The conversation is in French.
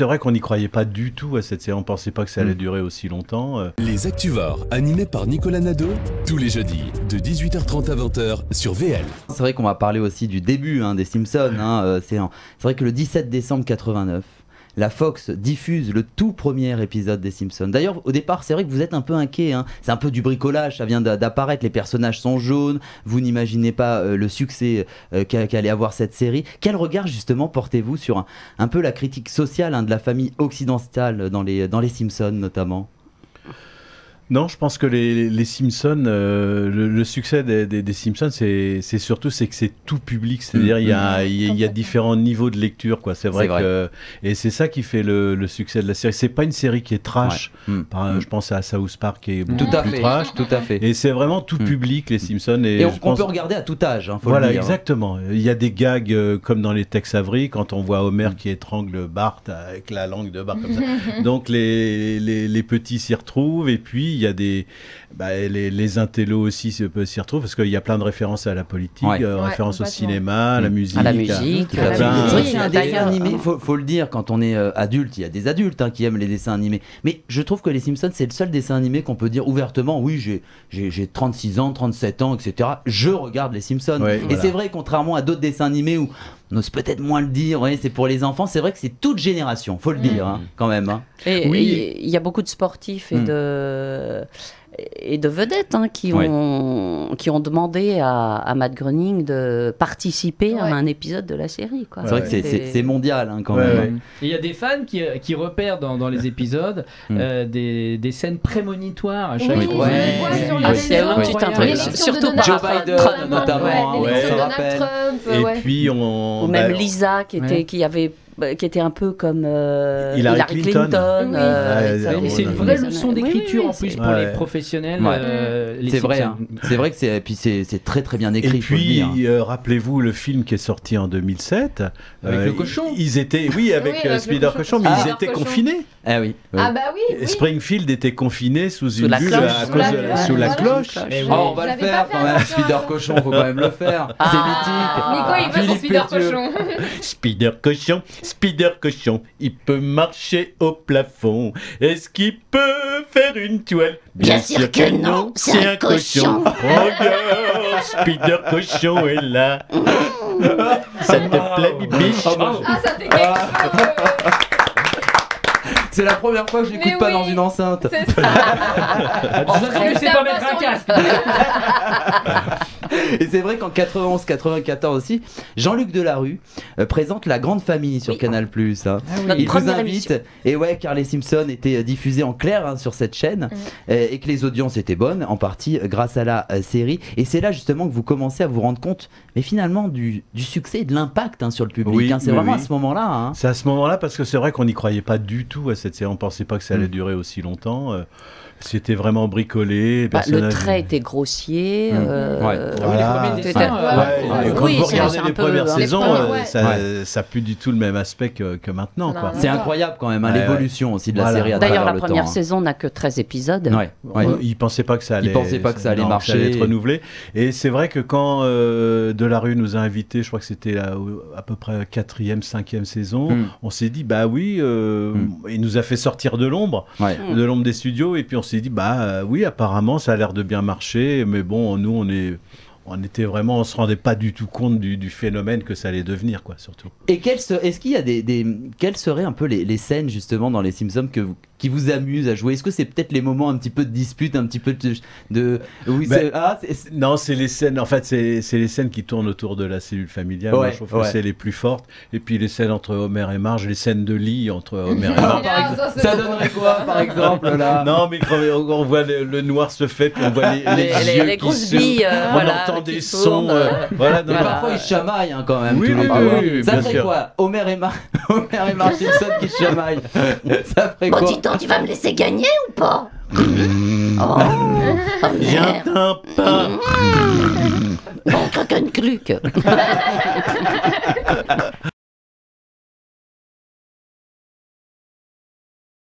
c'est vrai qu'on n'y croyait pas du tout à cette série. On pensait pas que ça allait durer aussi longtemps. euh. Les Activores, animés par Nicolas Nadeau, tous les jeudis, de 18h30 à 20h sur VL. C'est vrai qu'on va parler aussi du début hein, des Simpsons. hein, euh, c'est vrai que le 17 décembre 89, la Fox diffuse le tout premier épisode des Simpsons. D'ailleurs, au départ, c'est vrai que vous êtes un peu inquiet. hein. C'est un peu du bricolage, ça vient d'a- d'apparaître. Les personnages sont jaunes. Vous n'imaginez pas euh, le succès euh, qu'a- qu'allait avoir cette série. Quel regard justement portez-vous sur un, un peu la critique sociale hein, de la famille occidentale dans les, dans les Simpsons notamment? Non, je pense que les, les Simpsons, euh, le, le succès des, des- des Simpsons, c'est surtout c'est que c'est tout public. C'est-à-dire il y a, il y a- il y a différents niveaux de lecture, quoi. C'est vrai, que et c'est ça qui fait le, le succès de la série. C'est pas une série qui est trash. Ouais. Mm. Par- Mm. Je pense à South Park qui est Tout beaucoup à plus fait. trash. Tout à fait. Et c'est vraiment tout Mm. public les Simpsons. Et, Et on, pense- peut regarder à tout âge, hein, faut voilà, le dire. hein. exactement. Il y a des gags euh, comme dans les Tex Avery quand on voit Homer Mm. qui étrangle Bart avec la langue de Bart comme ça. Donc les, les, les petits s'y retrouvent et puis y a des bah, les, les intellos aussi peuvent s'y retrouver parce qu'il y a plein de références à la politique, Ouais. euh, Ouais, références au cinéma, à la Mm. musique. À la musique, Tout à à la fait. plein- C'est un dessin animé, faut, faut le dire, quand on est euh, adulte, il y a des adultes hein, qui aiment les dessins animés. Mais je trouve que les Simpsons, c'est le seul dessin animé qu'on peut dire ouvertement, oui, j'ai- j'ai j'ai 36 ans, 37 ans, etc. Je regarde les Simpsons. Ouais, Et voilà. c'est vrai, contrairement à d'autres dessins animés où on ose peut-être moins le dire, ouais, c'est pour les enfants, c'est vrai que c'est toute génération, faut le dire, hein, quand même. hein. Et Oui. et il y a beaucoup de sportifs et Mm. de et de vedettes hein, qui Ouais. ont qui ont demandé à, à Matt Groening de participer Ouais. à un épisode de la série. quoi. C'est vrai que c'est- mondial hein, quand Ouais, même. Il y a des fans qui, qui repèrent dans, dans les épisodes Mm. euh, des, des scènes prémonitoires à chaque Oui, fois. Ah, c'est un petit truc. Surtout Donald Joe Biden, notamment, Et puis on Ou même bah, Lisa qui était Ouais. qui avait qui était un peu comme euh, Hillary Clinton. Oui. euh, c'est une vraie Oui, leçon d'écriture oui, en plus c'est- pour Ouais. les professionnels. Ouais. euh, C'est vrai, hein. C'est vrai que c'est puis c'est c'est très très bien écrit. Et puis, hein. euh, rappelez-vous le film qui est sorti en 2007. Avec le cochon. Ils étaient, oui, avec, Oui, avec le Spider cochon. Cochon, mais Ah. ils étaient Cochon. confinés. Ah oui. oui. Ah bah oui, oui. Springfield était confiné sous, une la bulle cloche. à Sous cause la de- cloche. sous la cloche. Oh, on va le faire quand même, Spider. Cochon, faut quand même le faire. Ah. C'est Nico, il veut Spider. Cochon. Spider Cochon, Spider Cochon, il peut marcher au plafond. Est-ce qu'il peut faire une toile? Bien sûr que non, c'est un cochon. Regarde, Spider Cochon est là. Ça te plaît, bibiche Ah, ça fait quelque chose. C'est la première fois que je l'écoute pas oui. dans une enceinte. C'est ça. En fait, c'est pas mettre un casque. Et c'est vrai qu'en 91-94 aussi, Jean-Luc Delarue euh, présente La Grande Famille sur Oui. Canal+. hein. Notre Il vous première invite, émission. et ouais, car les Simpsons étaient euh, diffusés en clair hein, sur cette chaîne, euh, et que les audiences étaient bonnes, en partie euh, grâce à la série. Et c'est là justement que vous commencez à vous rendre compte, mais finalement, du, du succès et de l'impact hein, sur le public. Oui, hein. C'est vraiment oui. à ce moment-là. hein. C'est à ce moment-là parce que c'est vrai qu'on n'y croyait pas du tout à cette série. On pensait pas que ça allait Mm. durer aussi longtemps. C'était vraiment bricolé. Bah, le trait était grossier. Mm. euh, Ouais. Voilà. Les premiers C'était- dessins, Ouais, euh, Ouais, quand oui, vous regardez les premières saisons, les euh, premiers, ça, ça a plus du tout le même aspect que, que maintenant. N'a C'est incroyable quand même, hein, Ouais, l'évolution aussi de la Voilà. série à D'ailleurs, la première temps, hein. saison n'a que 13 épisodes. Ouais, ouais. Euh, Ils pensaient pas que ça allait. Ils pensaient pas que ça allait non, marcher. être renouvelé. Et c'est vrai que quand euh, Delarue nous a invités, je crois que c'était à peu près quatrième, cinquième saison, Mm. on s'est dit bah oui, euh, Mm. il nous a fait sortir de l'ombre, Ouais. Mm. de l'ombre des studios, et puis on s'est dit bah oui, apparemment ça a l'air de bien marcher, mais bon, nous on est on était vraiment, on se rendait pas du tout compte du, phénomène que ça allait devenir, quoi, surtout. Et est-ce qu'il y a des, des- quelles seraient un peu les, les scènes justement dans les Simpsons que vous- qui vous amusent à jouer Est-ce que c'est peut-être les moments un petit peu de dispute, un petit peu de, de oui, Ben, c'est- ah, Non, c'est les scènes. En fait, c'est c'est les scènes qui tournent autour de la cellule familiale. Moi, Ouais, je trouve ouais. que c'est les plus fortes. Et puis les scènes entre Homer et Marge, les scènes de lit entre Homer et Marge. Ah, ça, donnerait quoi par exemple là? Non, mais quand on, on voit le, le noir se fait, puis on voit les, Les- yeux les qui grosses se- billes, euh, on voilà, entend des tournent, sons. euh, euh, voilà, donc- Mais parfois ils chamaillent hein, quand même. Oui, oui, deux. oui, oui, ça ferait sûr. quoi? Homer et, Mar Homer et Marge Simpson qui chamaillent. ça ferait Bon, quoi? Tu vas me laisser gagner ou pas Oh, J'entends pas. Bon, croque-un-cluc.